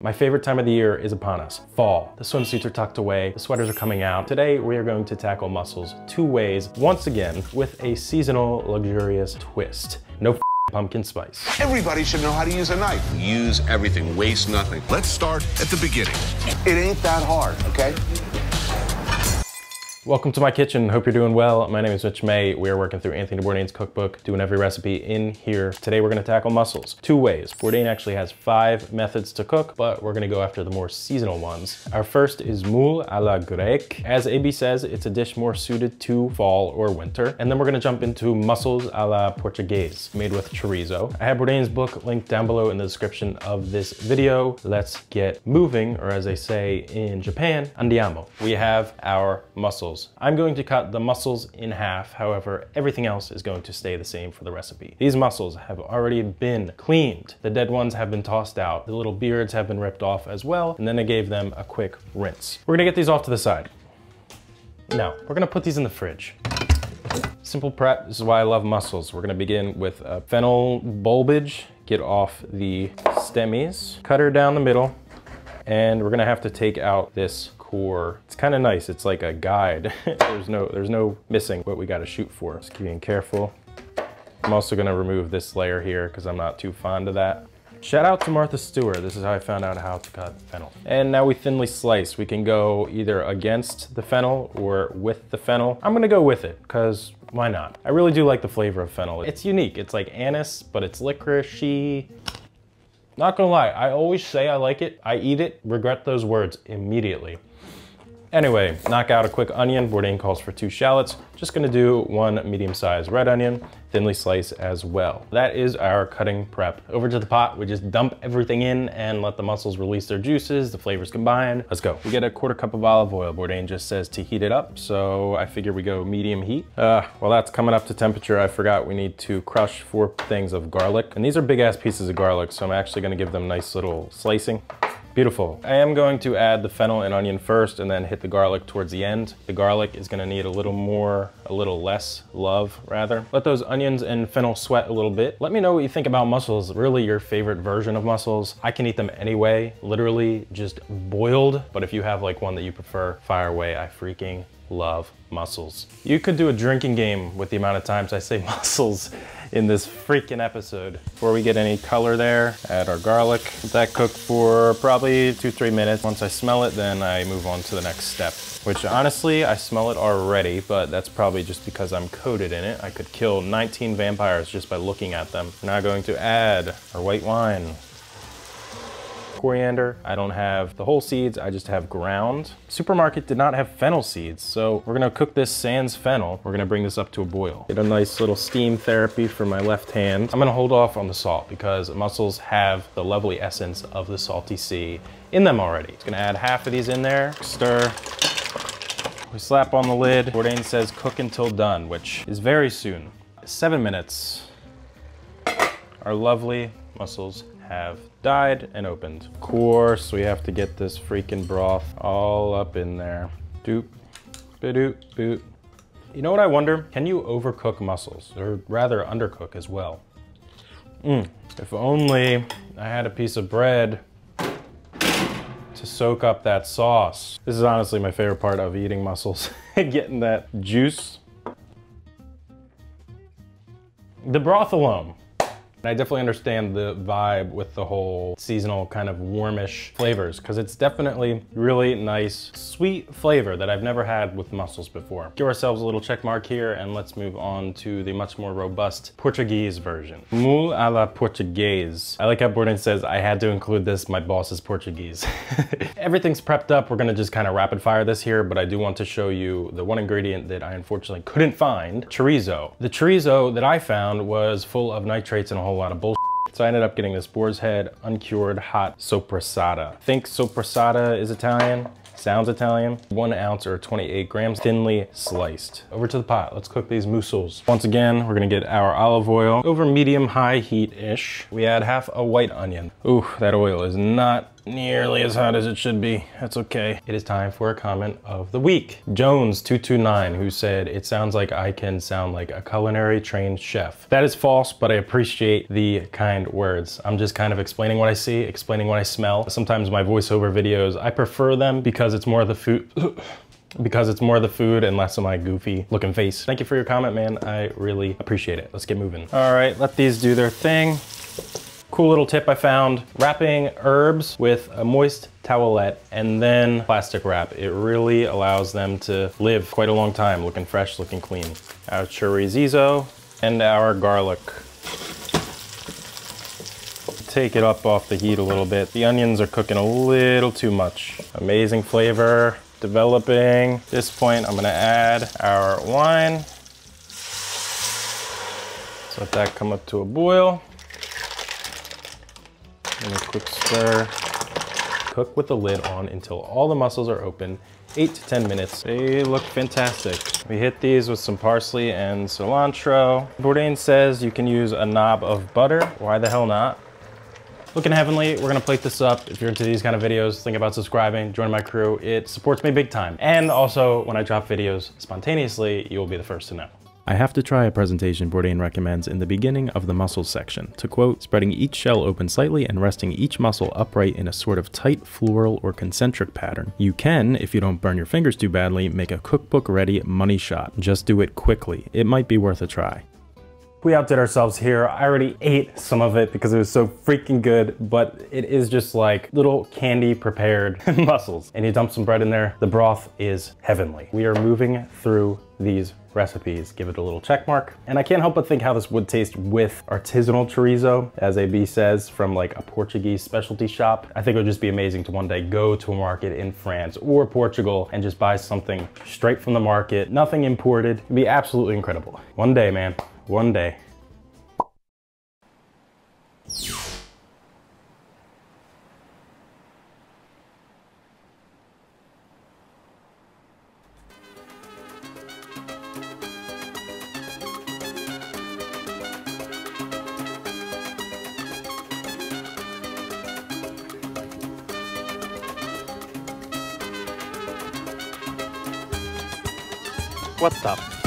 My favorite time of the year is upon us, fall. The swimsuits are tucked away, the sweaters are coming out. Today, we are going to tackle mussels two ways, once again, with a seasonal, luxurious twist. No pumpkin spice. Everybody should know how to use a knife. Use everything, waste nothing. Let's start at the beginning. It ain't that hard, okay? Welcome to my kitchen. Hope you're doing well. My name is Mitch Mai. We are working through Anthony Bourdain's cookbook, doing every recipe in here. Today we're gonna tackle mussels. Two ways. Bourdain actually has five methods to cook, but we're gonna go after the more seasonal ones. Our first is moule à la grecque. As AB says, it's a dish more suited to fall or winter. And then we're gonna jump into mussels à la portugaise, made with chorizo. I have Bourdain's book linked down below in the description of this video. Let's get moving, or as they say in Japan, andiamo. We have our mussels mussels. I'm going to cut the mussels in half, however, everything else is going to stay the same for the recipe. These mussels have already been cleaned. The dead ones have been tossed out. The little beards have been ripped off as well, and then I gave them a quick rinse. We're gonna get these off to the side. Now, we're gonna put these in the fridge. Simple prep, this is why I love mussels. We're gonna begin with a fennel bulbage, get off the stemmies, cut her down the middle, and we're gonna have to take out this core. It's kind of nice. It's like a guide. there's no there's no missing what we got to shoot for. Just being careful. I'm also gonna remove this layer here because I'm not too fond of that. Shout out to Martha Stewart. This is how I found out how to cut fennel. And now we thinly slice. We can go either against the fennel or with the fennel. I'm gonna go with it because why not? I really do like the flavor of fennel. It's unique. It's like anise, but it's licoricey. Not gonna lie, I always say I like it. I eat it, regret those words immediately. Anyway, knock out a quick onion. Bourdain calls for two shallots. Just gonna do one medium-sized red onion, thinly sliced as well. That is our cutting prep. Over to the pot, we just dump everything in and let the mussels release their juices, the flavors combine. Let's go. We get a quarter cup of olive oil. Bourdain just says to heat it up, so I figure we go medium heat. Uh, while that's coming up to temperature, I forgot we need to crush four things of garlic. And these are big ass pieces of garlic, so I'm actually gonna give them nice little slicing. Beautiful. I am going to add the fennel and onion first and then hit the garlic towards the end. The garlic is gonna need a little more, a little less love rather. Let those onions and fennel sweat a little bit. Let me know what you think about mussels, really your favorite version of mussels. I can eat them anyway, literally just boiled, but if you have like one that you prefer, fire away, I freaking love mussels. You could do a drinking game with the amount of times I say mussels in this freaking episode. Before we get any color there, add our garlic. Let that cook for probably two, three minutes. Once I smell it, then I move on to the next step, which honestly, I smell it already, but that's probably just because I'm coated in it. I could kill 19 vampires just by looking at them. Now going to add our white wine coriander. I don't have the whole seeds, I just have ground. Supermarket did not have fennel seeds, so we're gonna cook this sans fennel. We're gonna bring this up to a boil. Get a nice little steam therapy for my left hand. I'm gonna hold off on the salt because mussels have the lovely essence of the salty sea in them already. Just gonna add half of these in there, stir, we slap on the lid. Bourdain says cook until done, which is very soon. Seven minutes. Our lovely mussels have died and opened. Of course, we have to get this freaking broth all up in there. Doop, ba-doop, boot. You know what I wonder? Can you overcook mussels, or rather undercook as well? Mm, if only I had a piece of bread to soak up that sauce. This is honestly my favorite part of eating mussels, getting that juice. The broth alone I definitely understand the vibe with the whole seasonal kind of warmish flavors because it's definitely really nice, sweet flavor that I've never had with mussels before. Give ourselves a little check mark here and let's move on to the much more robust Portuguese version. Moule à la Portugaise. I like how Bourdain says, I had to include this, my boss is Portuguese. Everything's prepped up. We're gonna just kind of rapid fire this here, but I do want to show you the one ingredient that I unfortunately couldn't find, chorizo. The chorizo that I found was full of nitrates and a whole lot of bullshit. So I ended up getting this boar's head uncured hot sopressata. Think sopressata is Italian. Sounds Italian. One ounce or 28 grams, thinly sliced. Over to the pot, let's cook these mussels. Once again, we're gonna get our olive oil over medium high heat-ish. We add half a white onion. Ooh, that oil is not nearly as hot as it should be. That's okay. It is time for a comment of the week. Jones229, who said, it sounds like I can sound like a culinary trained chef. That is false, but I appreciate the kind words. I'm just kind of explaining what I see, explaining what I smell. Sometimes my voiceover videos, I prefer them because it's more of the food. because it's more of the food and less of my goofy looking face. Thank you for your comment, man. I really appreciate it. Let's get moving. All right, let these do their thing. Cool little tip I found, wrapping herbs with a moist towelette and then plastic wrap. It really allows them to live quite a long time, looking fresh, looking clean. Our chorizo and our garlic. Take it up off the heat a little bit. The onions are cooking a little too much. Amazing flavor, developing. At this point, I'm gonna add our wine. Let that come up to a boil. And a quick stir. Cook with the lid on until all the mussels are open, eight to 10 minutes. They look fantastic. We hit these with some parsley and cilantro. Bourdain says you can use a knob of butter. Why the hell not? Looking heavenly, we're gonna plate this up. If you're into these kind of videos, think about subscribing, join my crew. It supports me big time. And also, when I drop videos spontaneously, you will be the first to know. I have to try a presentation Bourdain recommends in the beginning of the mussels section. To quote, spreading each shell open slightly and resting each mussel upright in a sort of tight floral or concentric pattern. You can, if you don't burn your fingers too badly, make a cookbook ready money shot. Just do it quickly. It might be worth a try. We outdid ourselves here. I already ate some of it because it was so freaking good, but it is just like little candy prepared mussels. And you dump some bread in there, the broth is heavenly. We are moving through these recipes. Give it a little check mark. And I can't help but think how this would taste with artisanal chorizo, as AB says, from like a Portuguese specialty shop. I think it would just be amazing to one day go to a market in France or Portugal and just buy something straight from the market, nothing imported. It'd be absolutely incredible. One day, man one day. What's up?